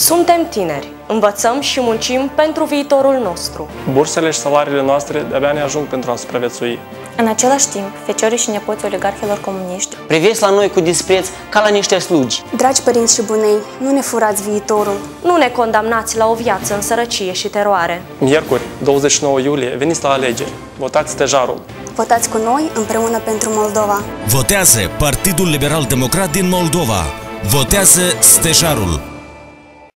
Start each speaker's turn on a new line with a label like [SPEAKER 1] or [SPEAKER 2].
[SPEAKER 1] Suntem tineri, învățăm și muncim pentru viitorul nostru.
[SPEAKER 2] Bursele și salariile noastre de-abia ne ajung pentru a supraviețui.
[SPEAKER 3] În același timp, feciorii și nepoții oligarhilor comuniști
[SPEAKER 4] Priviți la noi cu dispreț ca la niște slugi.
[SPEAKER 5] Dragi părinți și bunei, nu ne furați viitorul.
[SPEAKER 1] Nu ne condamnați la o viață în sărăcie și teroare.
[SPEAKER 2] Miercuri, 29 iulie, veniți la alegeri. Votați stejarul.
[SPEAKER 5] Votați cu noi împreună pentru Moldova.
[SPEAKER 6] Votează Partidul Liberal Democrat din Moldova. Votează Stejarul.